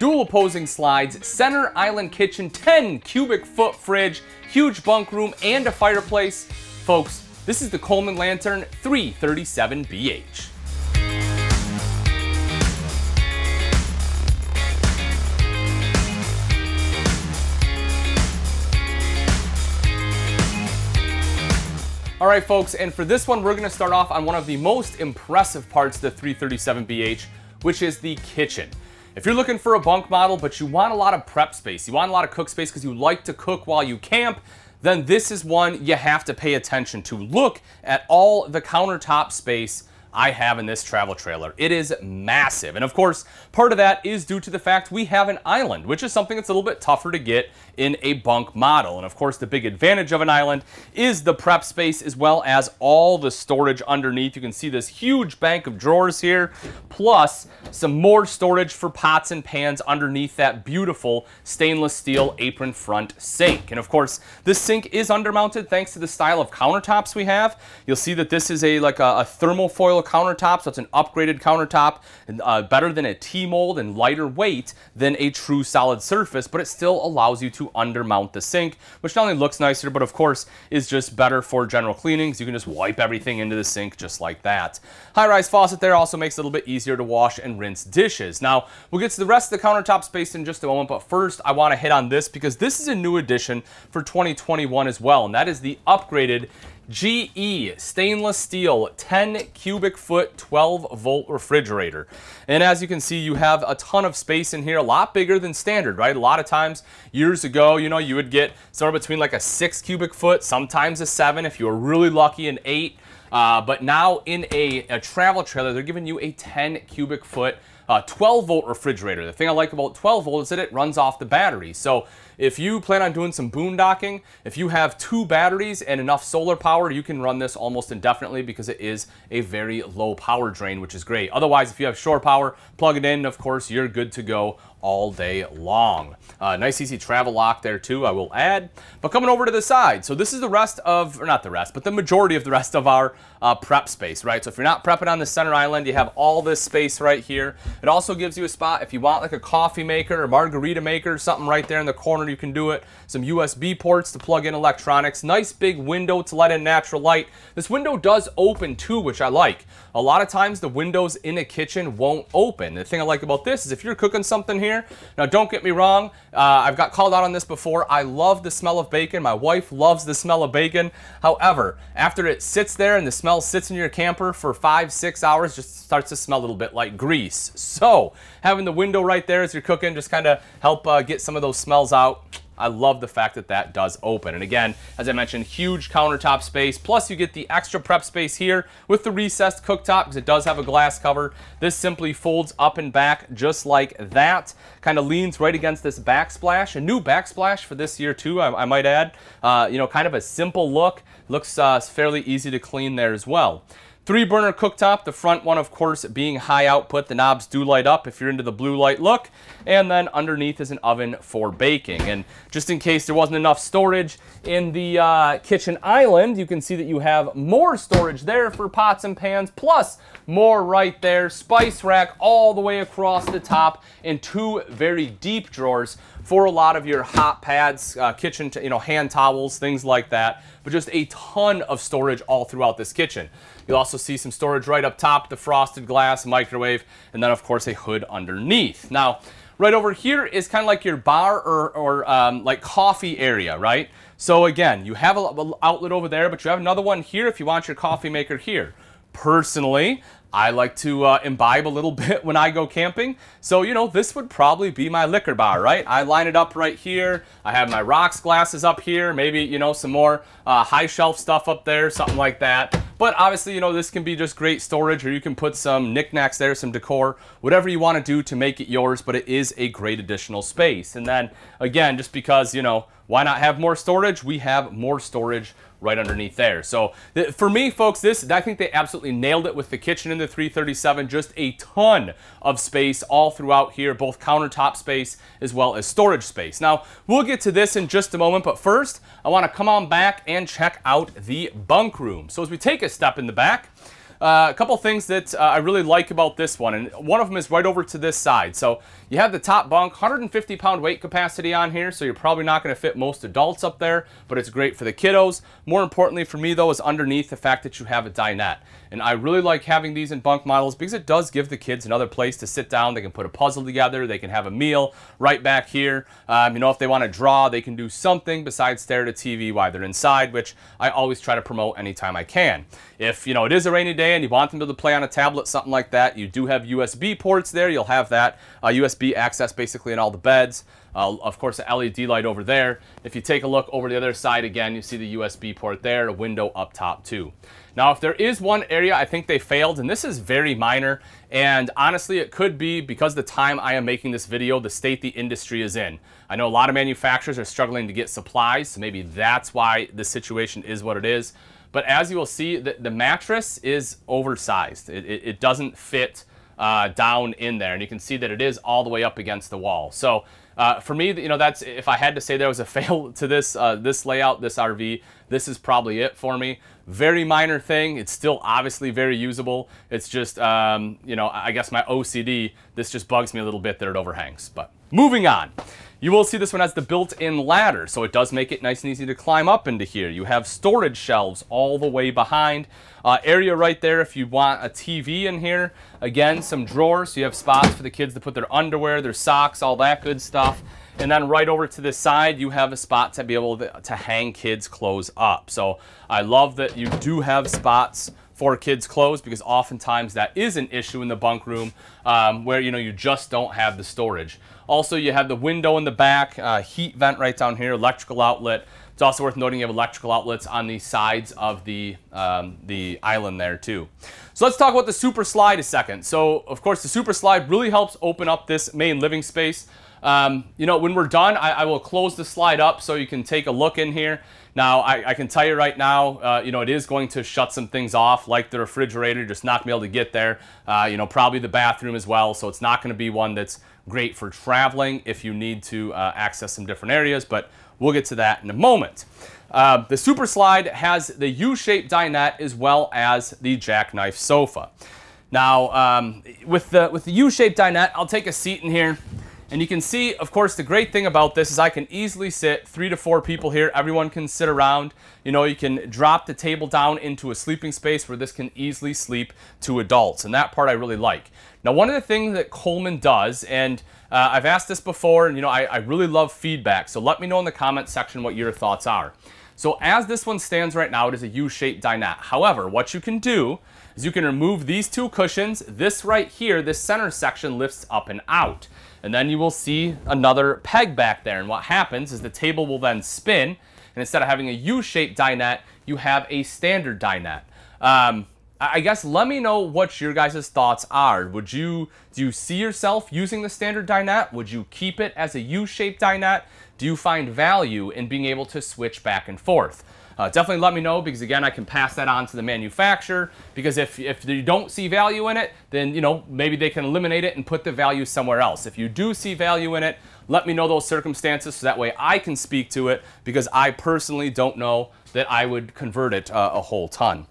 dual opposing slides, center island kitchen, 10 cubic foot fridge, huge bunk room, and a fireplace. Folks, this is the Coleman Lantern 337BH. All right, folks, and for this one, we're gonna start off on one of the most impressive parts of the 337BH, which is the kitchen. If you're looking for a bunk model, but you want a lot of prep space, you want a lot of cook space because you like to cook while you camp, then this is one you have to pay attention to. Look at all the countertop space I have in this travel trailer. It is massive. And of course, part of that is due to the fact we have an island, which is something that's a little bit tougher to get in a bunk model. And of course, the big advantage of an island is the prep space as well as all the storage underneath. You can see this huge bank of drawers here, plus some more storage for pots and pans underneath that beautiful stainless steel apron front sink. And of course, this sink is undermounted thanks to the style of countertops we have. You'll see that this is a like a, a thermofoil countertop, so it's an upgraded countertop, uh, better than a T-mold and lighter weight than a true solid surface, but it still allows you to undermount the sink, which not only looks nicer, but of course is just better for general cleanings. You can just wipe everything into the sink just like that. High-rise faucet there also makes it a little bit easier to wash and rinse dishes. Now, we'll get to the rest of the countertop space in just a moment, but first I want to hit on this because this is a new addition for 2021 as well, and that is the upgraded GE stainless steel 10 cubic foot 12 volt refrigerator. And as you can see, you have a ton of space in here, a lot bigger than standard, right? A lot of times years ago, you know, you would get somewhere between like a six cubic foot, sometimes a seven, if you were really lucky, an eight. Uh, but now in a, a travel trailer, they're giving you a 10 cubic foot uh, 12 volt refrigerator. The thing I like about 12 volt is that it runs off the battery. So if you plan on doing some boondocking, if you have two batteries and enough solar power, you can run this almost indefinitely because it is a very low power drain, which is great. Otherwise, if you have shore power, plug it in, of course, you're good to go all day long. Uh, nice easy travel lock there too, I will add. But coming over to the side, so this is the rest of, or not the rest, but the majority of the rest of our uh, prep space, right? So if you're not prepping on the center island, you have all this space right here. It also gives you a spot if you want like a coffee maker or margarita maker, something right there in the corner, you can do it. Some USB ports to plug in electronics. Nice big window to let in natural light. This window does open too, which I like. A lot of times the windows in a kitchen won't open. The thing I like about this is if you're cooking something here, now don't get me wrong, uh, I've got called out on this before. I love the smell of bacon. My wife loves the smell of bacon. However, after it sits there and the smell sits in your camper for five, six hours, just starts to smell a little bit like grease. So having the window right there as you're cooking just kind of help uh, get some of those smells out. I love the fact that that does open. And again, as I mentioned, huge countertop space. Plus you get the extra prep space here with the recessed cooktop because it does have a glass cover. This simply folds up and back just like that. Kind of leans right against this backsplash. A new backsplash for this year too, I, I might add. Uh, you know, kind of a simple look. Looks uh, fairly easy to clean there as well. Three burner cooktop, the front one of course being high output. The knobs do light up if you're into the blue light look. And then underneath is an oven for baking. And just in case there wasn't enough storage in the uh, kitchen island, you can see that you have more storage there for pots and pans, plus more right there, spice rack all the way across the top, and two very deep drawers for a lot of your hot pads, uh, kitchen, you know, hand towels, things like that. But just a ton of storage all throughout this kitchen. You'll also see some storage right up top, the frosted glass, microwave, and then of course a hood underneath. Now, right over here is kind of like your bar or, or um, like coffee area, right? So again, you have an outlet over there, but you have another one here if you want your coffee maker here. Personally, I like to uh, imbibe a little bit when I go camping. So, you know, this would probably be my liquor bar, right? I line it up right here. I have my rocks glasses up here, maybe, you know, some more uh, high shelf stuff up there, something like that. But obviously, you know, this can be just great storage or you can put some knickknacks there, some decor, whatever you want to do to make it yours, but it is a great additional space. And then again, just because, you know, why not have more storage? We have more storage right underneath there. So for me, folks, this I think they absolutely nailed it with the kitchen in the 337. Just a ton of space all throughout here, both countertop space as well as storage space. Now, we'll get to this in just a moment, but first, I want to come on back and check out the bunk room. So as we take a step in the back, uh, a couple things that uh, I really like about this one, and one of them is right over to this side. So you have the top bunk, 150 pound weight capacity on here, so you're probably not going to fit most adults up there, but it's great for the kiddos. More importantly for me though is underneath the fact that you have a dinette. And I really like having these in bunk models because it does give the kids another place to sit down. They can put a puzzle together, they can have a meal right back here. Um, you know, if they want to draw, they can do something besides stare at a TV while they're inside, which I always try to promote anytime I can. If, you know, it is a rainy day and you want them to play on a tablet, something like that, you do have USB ports there. You'll have that uh, USB access basically in all the beds. Uh, of course, a LED light over there. If you take a look over the other side again, you see the USB port there, a window up top too. Now, if there is one area I think they failed, and this is very minor, and honestly, it could be because the time I am making this video, the state the industry is in. I know a lot of manufacturers are struggling to get supplies, so maybe that's why the situation is what it is. But as you will see, the, the mattress is oversized. It, it, it doesn't fit uh, down in there, and you can see that it is all the way up against the wall. So uh, for me, you know, that's if I had to say there was a fail to this uh, this layout, this RV, this is probably it for me. Very minor thing. It's still obviously very usable. It's just, um, you know, I guess my OCD, this just bugs me a little bit that it overhangs. But moving on. You will see this one has the built-in ladder, so it does make it nice and easy to climb up into here. You have storage shelves all the way behind. Uh, area right there if you want a TV in here. Again, some drawers, so you have spots for the kids to put their underwear, their socks, all that good stuff. And then right over to the side, you have a spot to be able to, to hang kids' clothes up. So I love that you do have spots for kids' clothes because oftentimes that is an issue in the bunk room um, where you know you just don't have the storage. Also, you have the window in the back, uh, heat vent right down here, electrical outlet. It's also worth noting you have electrical outlets on the sides of the, um, the island there too. So let's talk about the super slide a second. So of course the super slide really helps open up this main living space. Um, you know, when we're done, I, I, will close the slide up so you can take a look in here. Now, I, I can tell you right now, uh, you know, it is going to shut some things off, like the refrigerator, just not be able to get there. Uh, you know, probably the bathroom as well, so it's not going to be one that's great for traveling if you need to uh, access some different areas, but we'll get to that in a moment. Uh, the Super Slide has the U-shaped dinette as well as the jackknife sofa. Now, um, with the, with the U-shaped dinette, I'll take a seat in here. And you can see, of course, the great thing about this is I can easily sit three to four people here. Everyone can sit around. You know, you can drop the table down into a sleeping space where this can easily sleep to adults. And that part I really like. Now, one of the things that Coleman does, and uh, I've asked this before, and you know, I, I really love feedback. So let me know in the comment section what your thoughts are. So as this one stands right now, it is a U-shaped dinette. However, what you can do is you can remove these two cushions. This right here, this center section lifts up and out and then you will see another peg back there. And what happens is the table will then spin, and instead of having a U-shaped dinette, you have a standard dinette. Um, I guess let me know what your guys' thoughts are. Would you do you see yourself using the standard dinette? Would you keep it as a U-shaped dinette? Do you find value in being able to switch back and forth? Uh, definitely let me know because again, I can pass that on to the manufacturer because if, if you don't see value in it, then you know maybe they can eliminate it and put the value somewhere else. If you do see value in it, let me know those circumstances so that way I can speak to it because I personally don't know that I would convert it uh, a whole ton.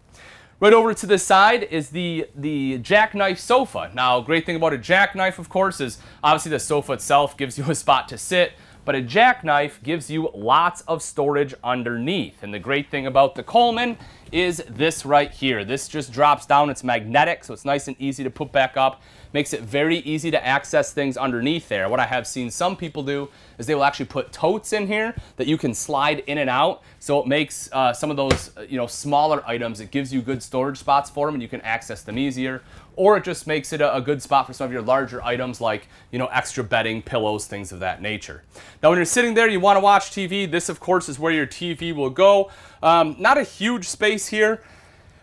Right over to this side is the, the jackknife sofa. Now, great thing about a jackknife, of course, is obviously the sofa itself gives you a spot to sit but a jackknife gives you lots of storage underneath. And the great thing about the Coleman is this right here. This just drops down, it's magnetic, so it's nice and easy to put back up. Makes it very easy to access things underneath there. What I have seen some people do is they will actually put totes in here that you can slide in and out. So it makes uh, some of those uh, you know smaller items, it gives you good storage spots for them and you can access them easier. Or it just makes it a, a good spot for some of your larger items like you know extra bedding, pillows, things of that nature. Now when you're sitting there, you want to watch TV. This of course is where your TV will go. Um, not a huge space here.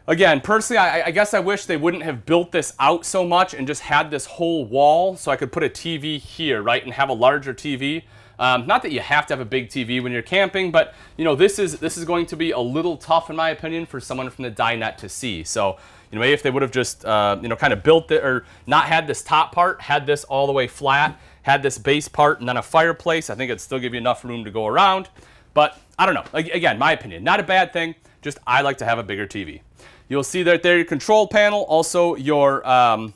Again, personally, I, I, guess I wish they wouldn't have built this out so much and just had this whole wall so I could put a TV here, right, and have a larger TV. Um, not that you have to have a big TV when you're camping, but you know this is this is going to be a little tough in my opinion for someone from the dinette to see. So you know maybe if they would have just uh, you know kind of built it or not had this top part, had this all the way flat, had this base part, and then a fireplace, I think it'd still give you enough room to go around. But I don't know. Again, my opinion, not a bad thing. Just I like to have a bigger TV. You'll see that there your control panel, also your, um,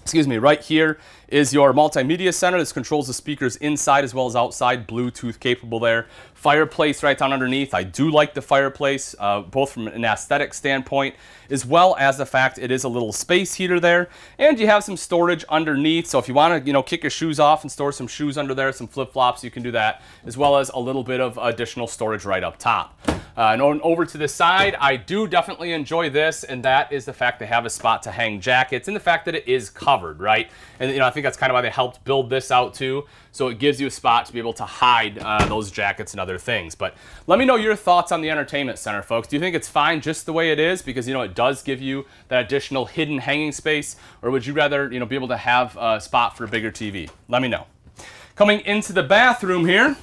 excuse me, right here is your multimedia center. This controls the speakers inside as well as outside, Bluetooth capable there. Fireplace right down underneath. I do like the fireplace, uh, both from an aesthetic standpoint, as well as the fact it is a little space heater there. And you have some storage underneath. So if you want to, you know, kick your shoes off and store some shoes under there, some flip-flops, you can do that, as well as a little bit of additional storage right up top. Uh, and over to the side, I do definitely enjoy this, and that is the fact they have a spot to hang jackets and the fact that it is covered, right? And you know, I think that's kind of why they helped build this out too. So it gives you a spot to be able to hide uh, those jackets and other things. But let me know your thoughts on the entertainment center, folks. Do you think it's fine just the way it is because you know it does give you that additional hidden hanging space, or would you rather you know be able to have a spot for a bigger TV? Let me know. Coming into the bathroom here,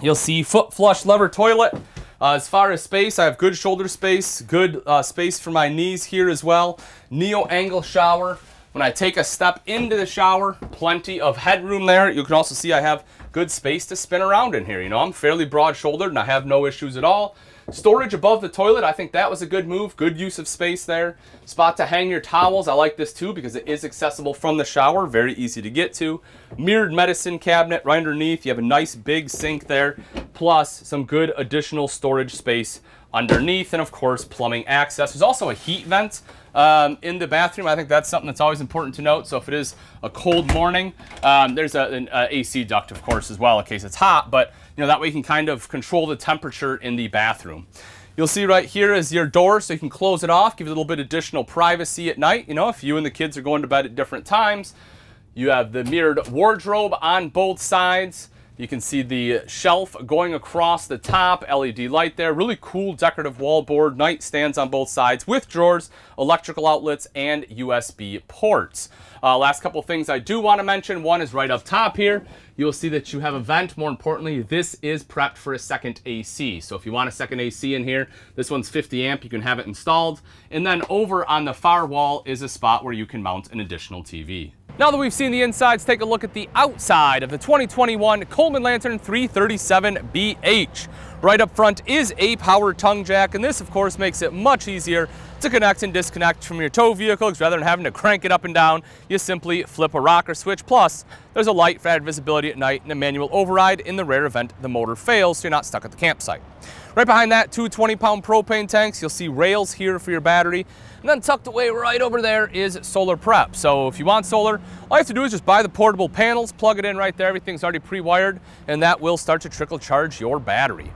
you'll see foot flush lever toilet. Uh, as far as space, I have good shoulder space, good uh, space for my knees here as well. Neo angle shower. When I take a step into the shower, plenty of headroom there. You can also see I have good space to spin around in here. You know, I'm fairly broad shouldered and I have no issues at all. Storage above the toilet, I think that was a good move. Good use of space there. Spot to hang your towels. I like this too because it is accessible from the shower. Very easy to get to. Mirrored medicine cabinet right underneath. You have a nice big sink there. Plus some good additional storage space underneath. And of course, plumbing access. There's also a heat vent um, in the bathroom. I think that's something that's always important to note. So if it is a cold morning, um, there's a, an a AC duct, of course, as well in case it's hot. But you know that way you can kind of control the temperature in the bathroom. You'll see right here is your door, so you can close it off, give it a little bit of additional privacy at night. You know, if you and the kids are going to bed at different times, you have the mirrored wardrobe on both sides. You can see the shelf going across the top, LED light there. Really cool decorative wallboard, nightstands on both sides with drawers, electrical outlets, and USB ports. Uh, last couple things I do want to mention. One is right up top here. You'll see that you have a vent. More importantly, this is prepped for a second AC. So if you want a second AC in here, this one's 50 amp. You can have it installed. And then over on the far wall is a spot where you can mount an additional TV. Now that we've seen the insides, take a look at the outside of the 2021 Coleman Lantern 337BH. Right up front is a power tongue jack, and this of course makes it much easier to connect and disconnect from your tow vehicle because rather than having to crank it up and down, you simply flip a rocker switch. Plus, there's a light for added visibility at night and a manual override in the rare event the motor fails so you're not stuck at the campsite. Right behind that, two 20-pound propane tanks. You'll see rails here for your battery. And then tucked away right over there is solar prep. So if you want solar, all you have to do is just buy the portable panels, plug it in right there. Everything's already pre-wired, and that will start to trickle charge your battery.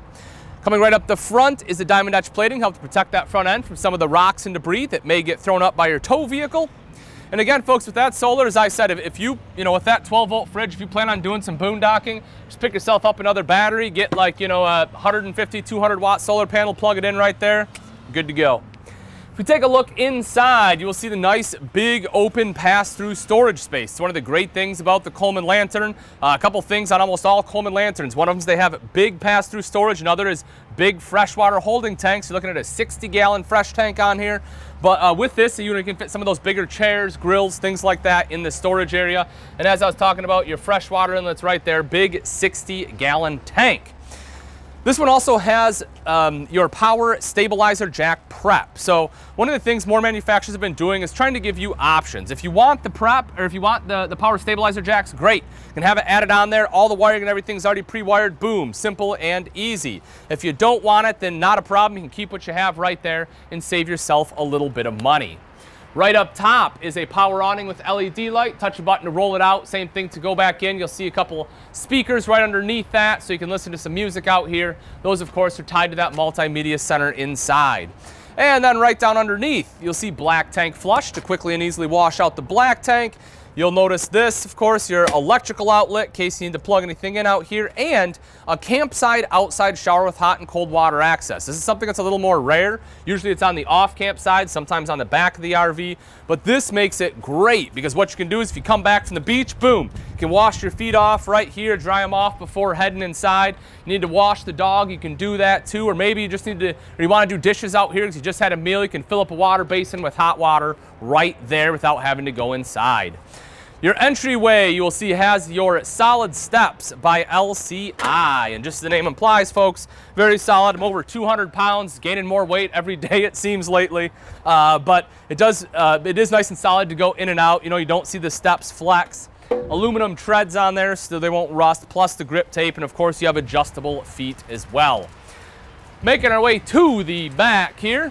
Coming right up the front is the diamond etch plating, help to protect that front end from some of the rocks and debris that may get thrown up by your tow vehicle. And again, folks, with that solar, as I said, if you, you know, with that 12 volt fridge, if you plan on doing some boondocking, just pick yourself up another battery, get like, you know, a 150, 200 watt solar panel, plug it in right there, good to go. If we take a look inside, you will see the nice big open pass-through storage space. It's one of the great things about the Coleman Lantern. Uh, a couple things on almost all Coleman Lanterns. One of them is they have big pass-through storage. Another is big freshwater holding tanks. You're looking at a 60-gallon fresh tank on here. But uh, with this, unit can fit some of those bigger chairs, grills, things like that in the storage area. And as I was talking about, your freshwater inlet's right there, big 60-gallon tank. This one also has um, your power stabilizer jack prep. So one of the things more manufacturers have been doing is trying to give you options. If you want the prep or if you want the, the power stabilizer jacks, great. You can have it added on there. All the wiring and everything's already pre-wired. Boom, simple and easy. If you don't want it, then not a problem. You can keep what you have right there and save yourself a little bit of money. Right up top is a power awning with LED light. Touch a button to roll it out. Same thing to go back in. You'll see a couple speakers right underneath that so you can listen to some music out here. Those, of course, are tied to that multimedia center inside. And then right down underneath, you'll see black tank flush to quickly and easily wash out the black tank. You'll notice this, of course, your electrical outlet in case you need to plug anything in out here, and a campsite outside shower with hot and cold water access. This is something that's a little more rare. Usually it's on the off-camp side, sometimes on the back of the RV, but this makes it great because what you can do is if you come back from the beach, boom, you can wash your feet off right here, dry them off before heading inside. You need to wash the dog, you can do that too, or maybe you just need to, or you want to do dishes out here because you just had a meal, you can fill up a water basin with hot water right there without having to go inside. Your entryway, you will see, has your solid steps by LCI. And just the name implies, folks, very solid. I'm over 200 pounds, gaining more weight every day, it seems, lately. Uh, but it does, uh, it is nice and solid to go in and out. You know, you don't see the steps flex. Aluminum treads on there so they won't rust, plus the grip tape. And of course, you have adjustable feet as well. Making our way to the back here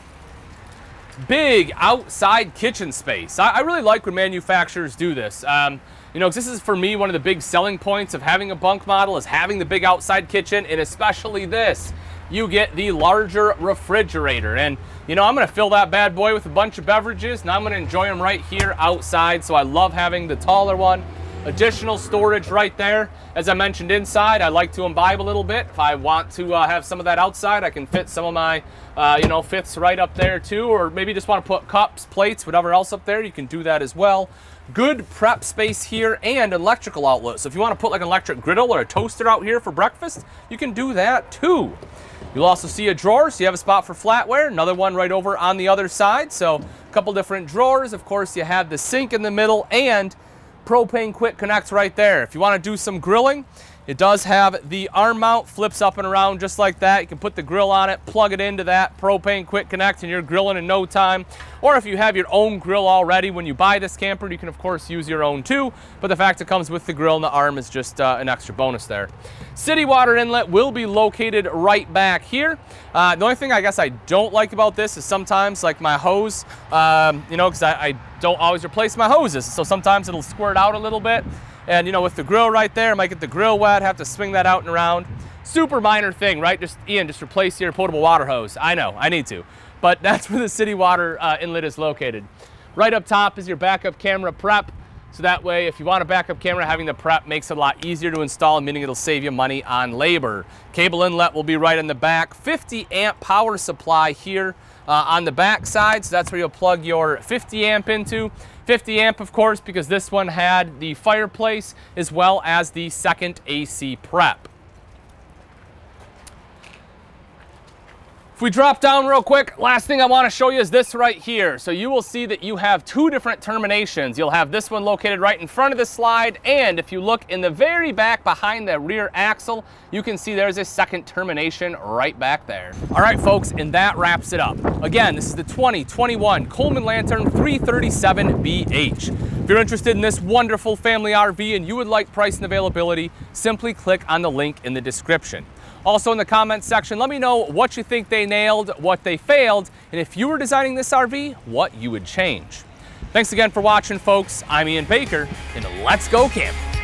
big outside kitchen space. I, I, really like when manufacturers do this. Um, you know, this is for me one of the big selling points of having a bunk model is having the big outside kitchen and especially this. You get the larger refrigerator and you know, I'm gonna fill that bad boy with a bunch of beverages and I'm gonna enjoy them right here outside. So I love having the taller one. Additional storage right there. As I mentioned inside, I like to imbibe a little bit. If I want to uh, have some of that outside, I can fit some of my, uh, you know, fifths right up there too, or maybe just want to put cups, plates, whatever else up there, you can do that as well. Good prep space here and electrical outlet. So if you want to put like an electric griddle or a toaster out here for breakfast, you can do that too. You'll also see a drawer, so you have a spot for flatware, another one right over on the other side. So a couple different drawers. Of course, you have the sink in the middle and propane quick connect right there. If you want to do some grilling, it does have the arm mount, flips up and around just like that. You can put the grill on it, plug it into that propane quick connect, and you're grilling in no time. Or if you have your own grill already when you buy this camper, you can of course use your own too, but the fact it comes with the grill and the arm is just uh, an extra bonus there. City water inlet will be located right back here. Uh, the only thing I guess I don't like about this is sometimes like my hose, um, you know, because I, I don't always replace my hoses. So sometimes it'll squirt out a little bit. And you know, with the grill right there, I might get the grill wet, have to swing that out and around. Super minor thing, right? Just, Ian, just replace your portable water hose. I know, I need to. But that's where the city water uh, inlet is located. Right up top is your backup camera prep. So that way, if you want a backup camera, having the prep makes it a lot easier to install, meaning it'll save you money on labor. Cable inlet will be right in the back. 50 amp power supply here uh, on the back side. So that's where you'll plug your 50 amp into. 50 amp, of course, because this one had the fireplace as well as the second AC prep. If we drop down real quick, last thing I want to show you is this right here. So you will see that you have two different terminations. You'll have this one located right in front of the slide, and if you look in the very back behind the rear axle, you can see there's a second termination right back there. All right, folks, and that wraps it up. Again, this is the 2021 Coleman Lantern 337BH. If you're interested in this wonderful family RV and you would like price and availability, simply click on the link in the description. Also in the comments section, let me know what you think they nailed, what they failed, and if you were designing this RV, what you would change. Thanks again for watching, folks. I'm Ian Baker, and let's go camping.